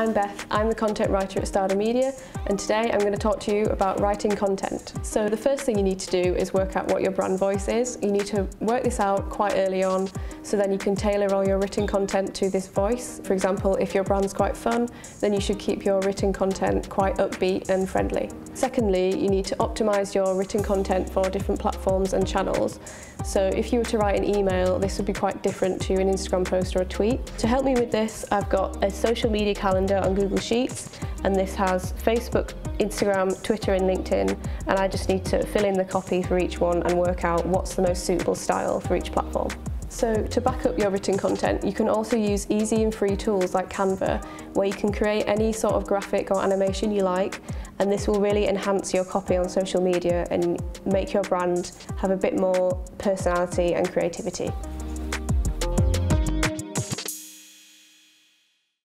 I'm Beth, I'm the content writer at Stada Media and today I'm going to talk to you about writing content. So the first thing you need to do is work out what your brand voice is. You need to work this out quite early on so then you can tailor all your written content to this voice. For example, if your brand's quite fun, then you should keep your written content quite upbeat and friendly. Secondly, you need to optimise your written content for different platforms and channels. So if you were to write an email, this would be quite different to an Instagram post or a tweet. To help me with this, I've got a social media calendar on Google Sheets and this has Facebook, Instagram, Twitter and LinkedIn and I just need to fill in the copy for each one and work out what's the most suitable style for each platform. So to back up your written content, you can also use easy and free tools like Canva, where you can create any sort of graphic or animation you like, and this will really enhance your copy on social media and make your brand have a bit more personality and creativity.